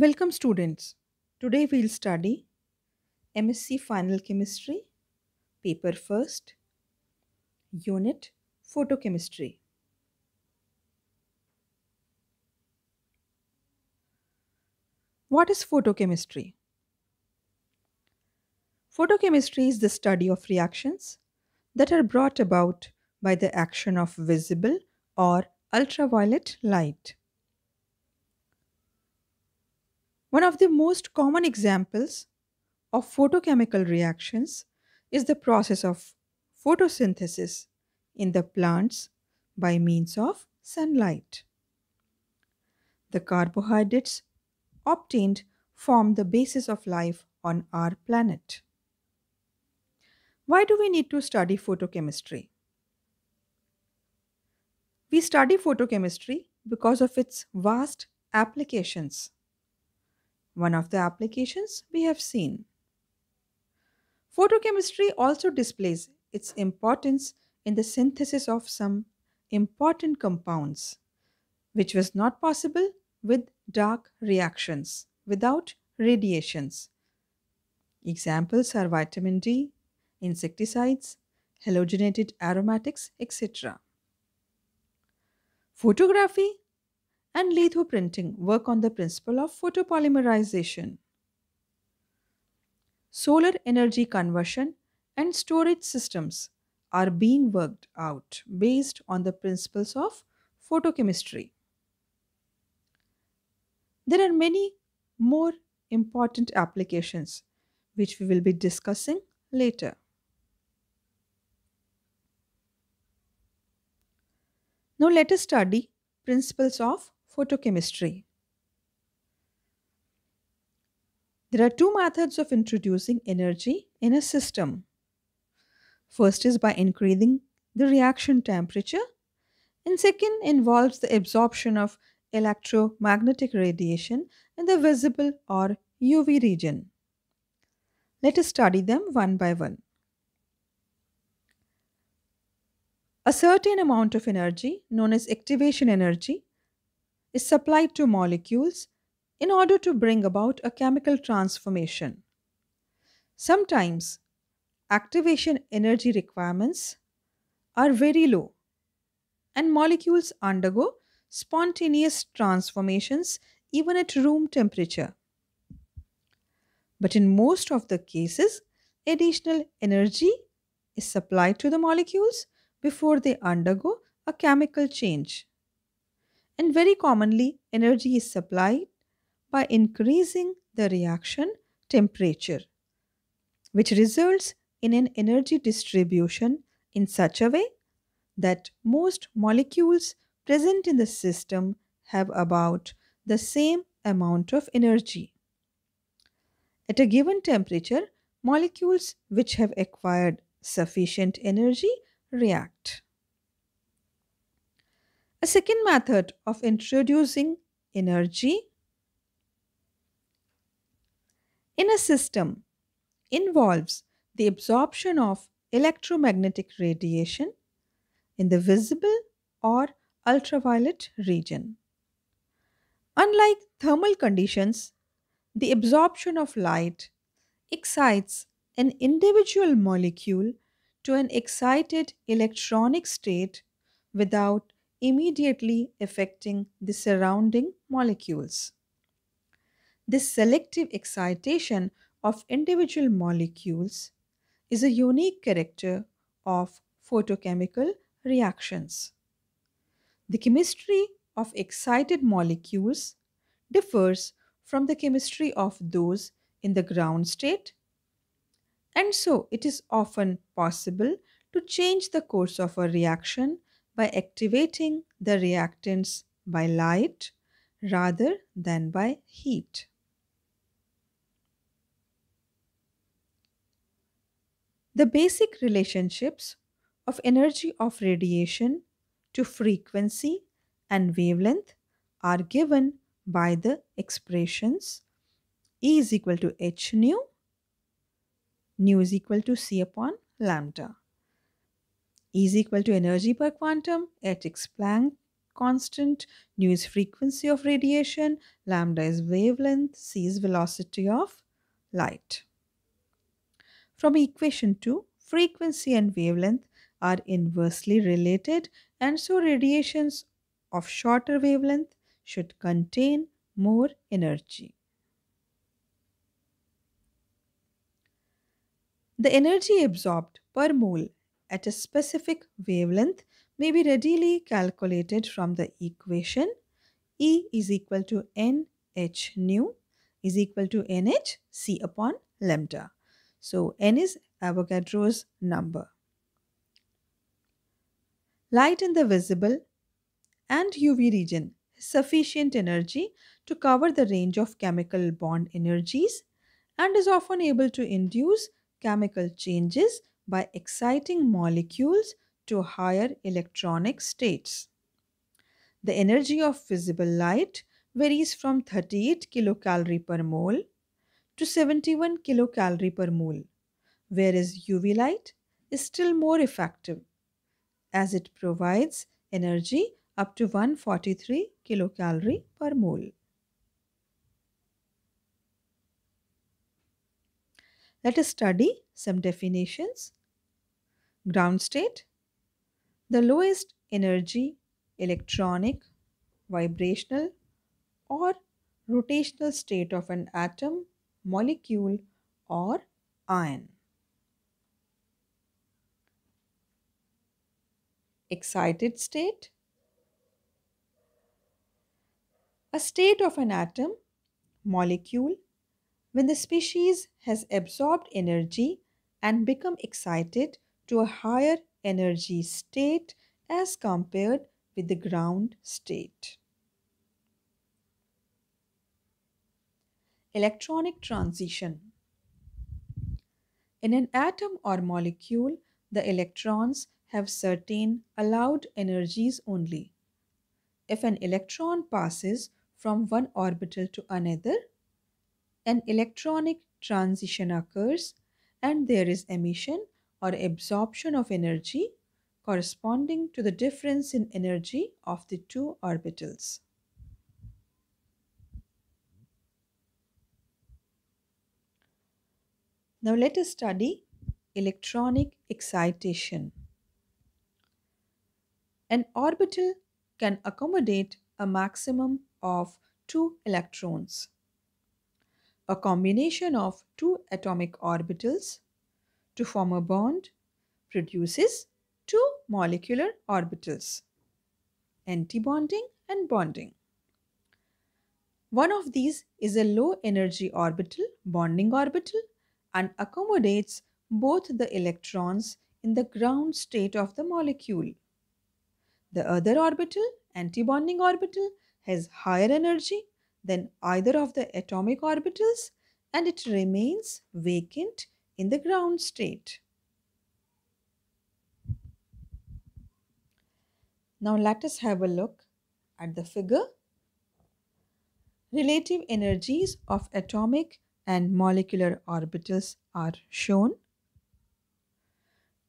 Welcome, students. Today we'll study MSc Final Chemistry, Paper First, Unit Photochemistry. What is photochemistry? Photochemistry is the study of reactions that are brought about by the action of visible or ultraviolet light. One of the most common examples of photochemical reactions is the process of photosynthesis in the plants by means of sunlight. The carbohydrates obtained form the basis of life on our planet. Why do we need to study photochemistry? We study photochemistry because of its vast applications. One of the applications we have seen. Photochemistry also displays its importance in the synthesis of some important compounds, which was not possible with dark reactions without radiations. Examples are vitamin D, insecticides, halogenated aromatics, etc. Photography and lithoprinting work on the principle of photopolymerization. Solar energy conversion and storage systems are being worked out based on the principles of photochemistry. There are many more important applications which we will be discussing later. Now let us study principles of photochemistry. There are two methods of introducing energy in a system. First is by increasing the reaction temperature, and second involves the absorption of electromagnetic radiation in the visible or UV region. Let us study them one by one. A certain amount of energy, known as activation energy, is supplied to molecules in order to bring about a chemical transformation. Sometimes activation energy requirements are very low and molecules undergo spontaneous transformations even at room temperature. But in most of the cases, additional energy is supplied to the molecules before they undergo a chemical change. And very commonly, energy is supplied by increasing the reaction temperature, which results in an energy distribution in such a way that most molecules present in the system have about the same amount of energy. At a given temperature, molecules which have acquired sufficient energy react. A second method of introducing energy in a system involves the absorption of electromagnetic radiation in the visible or ultraviolet region. Unlike thermal conditions, the absorption of light excites an individual molecule to an excited electronic state without immediately affecting the surrounding molecules. This selective excitation of individual molecules is a unique character of photochemical reactions. The chemistry of excited molecules differs from the chemistry of those in the ground state and so it is often possible to change the course of a reaction by activating the reactants by light rather than by heat. The basic relationships of energy of radiation to frequency and wavelength are given by the expressions E is equal to h nu nu is equal to c upon lambda. Is equal to energy per quantum at X Planck constant, nu is frequency of radiation, lambda is wavelength, c is velocity of light. From equation 2, frequency and wavelength are inversely related and so radiations of shorter wavelength should contain more energy. The energy absorbed per mole at a specific wavelength may be readily calculated from the equation E is equal to NH nu is equal to NH C upon lambda. So N is Avogadro's number. Light in the visible and UV region sufficient energy to cover the range of chemical bond energies and is often able to induce chemical changes by exciting molecules to higher electronic states. The energy of visible light varies from 38 kilocalorie per mole to 71 kilocalorie per mole, whereas UV light is still more effective as it provides energy up to 143 kilocalorie per mole. Let us study some definitions. Ground state, the lowest energy electronic, vibrational or rotational state of an atom, molecule or ion. Excited state, a state of an atom, molecule when the species has absorbed energy and become excited to a higher energy state as compared with the ground state. Electronic transition. In an atom or molecule, the electrons have certain allowed energies only. If an electron passes from one orbital to another, an electronic transition occurs and there is emission or absorption of energy corresponding to the difference in energy of the two orbitals. Now let us study electronic excitation. An orbital can accommodate a maximum of two electrons. A combination of two atomic orbitals to form a bond produces two molecular orbitals, antibonding and bonding. One of these is a low energy orbital, bonding orbital, and accommodates both the electrons in the ground state of the molecule. The other orbital, antibonding orbital, has higher energy than either of the atomic orbitals and it remains vacant in the ground state. Now let us have a look at the figure. Relative energies of atomic and molecular orbitals are shown.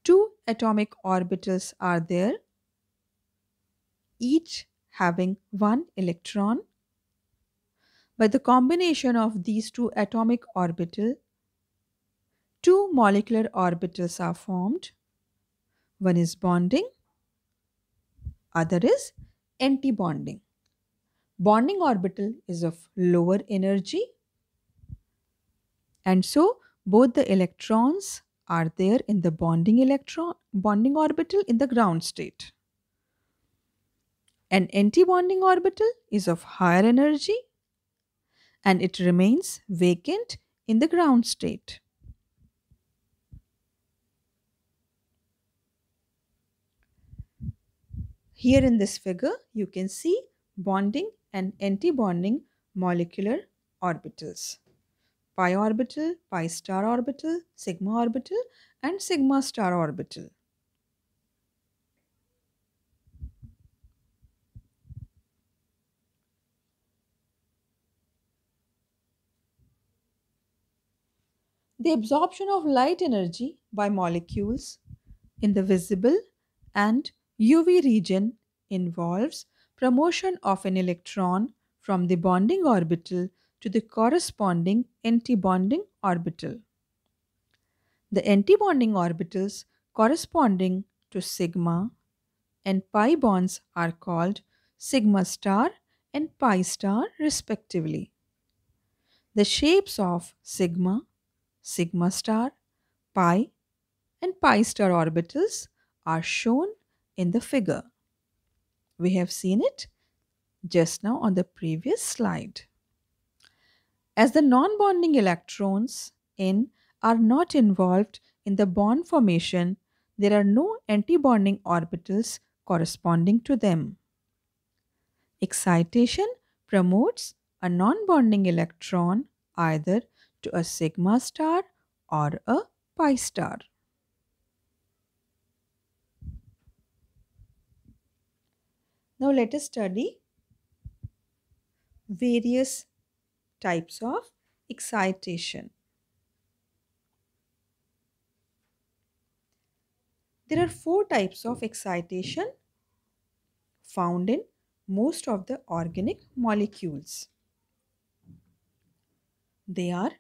Two atomic orbitals are there, each having one electron by the combination of these two atomic orbital, two molecular orbitals are formed. One is bonding, other is anti-bonding. Bonding orbital is of lower energy and so both the electrons are there in the bonding electron bonding orbital in the ground state. An anti-bonding orbital is of higher energy and it remains vacant in the ground state. Here in this figure, you can see bonding and anti-bonding molecular orbitals. Pi orbital, pi star orbital, sigma orbital and sigma star orbital. The absorption of light energy by molecules in the visible and UV region involves promotion of an electron from the bonding orbital to the corresponding antibonding orbital. The antibonding orbitals corresponding to sigma and pi bonds are called sigma star and pi star respectively. The shapes of sigma, sigma star, pi and pi star orbitals are shown in the figure. We have seen it just now on the previous slide. As the non-bonding electrons in are not involved in the bond formation, there are no antibonding orbitals corresponding to them. Excitation promotes a non-bonding electron either to a sigma star or a pi star. Now let us study various types of excitation. There are four types of excitation found in most of the organic molecules. They are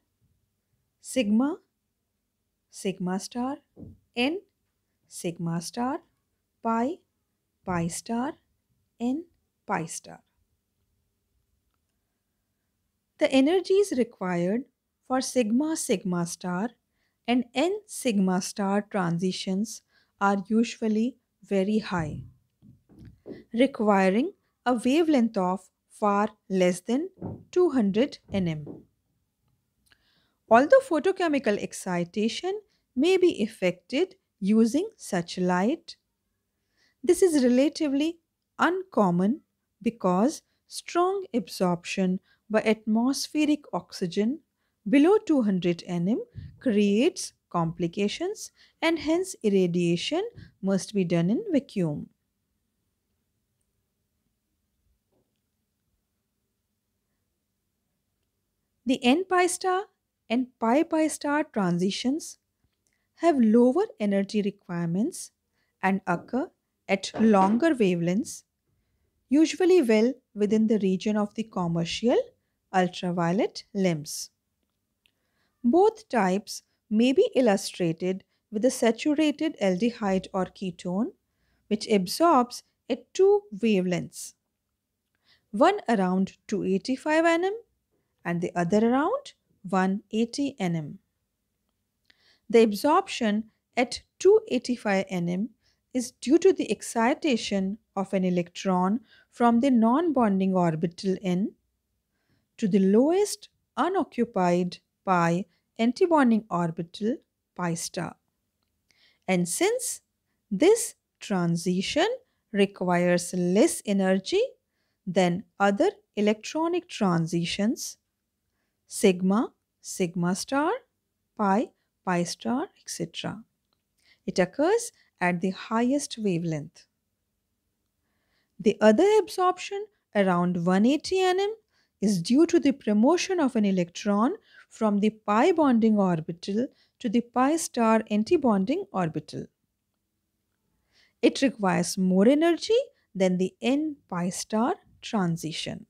sigma, sigma star, n, sigma star, pi, pi star, n, pi star. The energies required for sigma sigma star and n sigma star transitions are usually very high, requiring a wavelength of far less than 200 nm. Although photochemical excitation may be effected using such light, this is relatively uncommon because strong absorption by atmospheric oxygen below 200 nm creates complications and hence irradiation must be done in vacuum. The n-pi star and pi-pi star transitions have lower energy requirements and occur at longer wavelengths, usually well within the region of the commercial ultraviolet limbs. Both types may be illustrated with a saturated aldehyde or ketone which absorbs at two wavelengths, one around 285 nm and the other around 180 nm. The absorption at 285 nm is due to the excitation of an electron from the non-bonding orbital n to the lowest unoccupied pi antibonding orbital pi star. And since this transition requires less energy than other electronic transitions, sigma, sigma star, pi, pi star, etc. It occurs at the highest wavelength. The other absorption around 180 nm is due to the promotion of an electron from the pi bonding orbital to the pi star antibonding orbital. It requires more energy than the n pi star transition.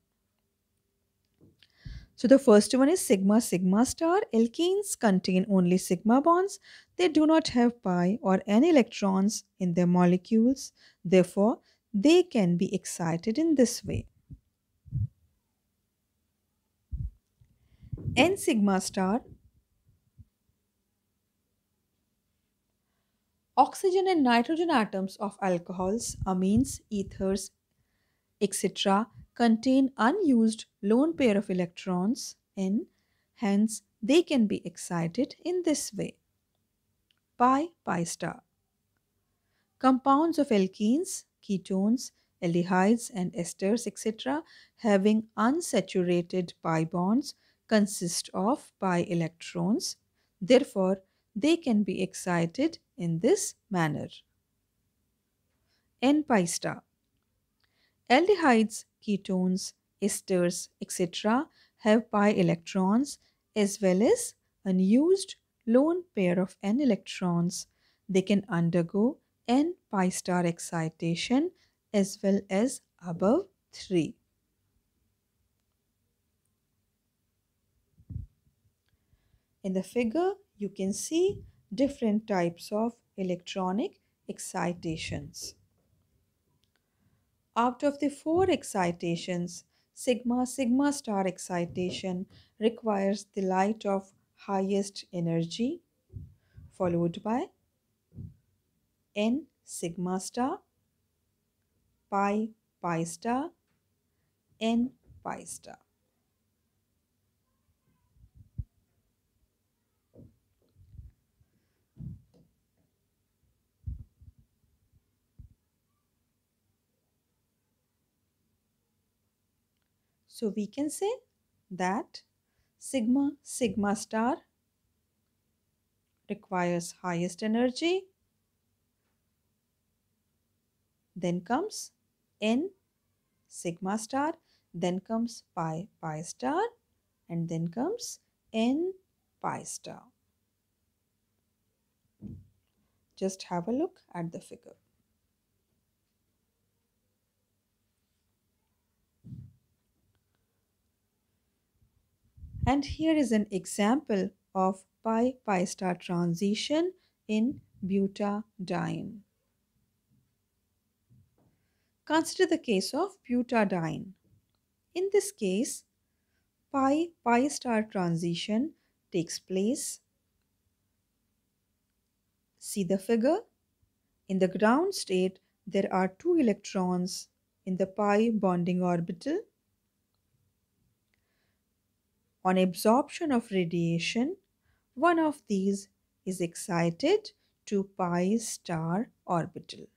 So the first one is sigma sigma star. Alkanes contain only sigma bonds. They do not have pi or n electrons in their molecules. Therefore, they can be excited in this way. N sigma star Oxygen and nitrogen atoms of alcohols, amines, ethers, etc. contain unused lone pair of electrons N, hence they can be excited in this way. Pi pi star. Compounds of alkenes, ketones, aldehydes and esters etc. having unsaturated pi bonds consist of pi electrons. Therefore, they can be excited in this manner. N-pi star. Aldehydes, ketones, esters, etc. have pi electrons as well as unused lone pair of n electrons. They can undergo n pi star excitation as well as above 3. In the figure, you can see different types of electronic excitations. Out of the four excitations, sigma sigma star excitation requires the light of highest energy followed by n sigma star, pi pi star, n pi star. So we can say that sigma sigma star requires highest energy. Then comes n sigma star, then comes pi pi star, and then comes n pi star. Just have a look at the figure. And here is an example of pi pi star transition in butadiene. Consider the case of butadiene. In this case, pi pi star transition takes place. See the figure? In the ground state, there are two electrons in the pi bonding orbital on absorption of radiation, one of these is excited to pi star orbital.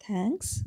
Thanks.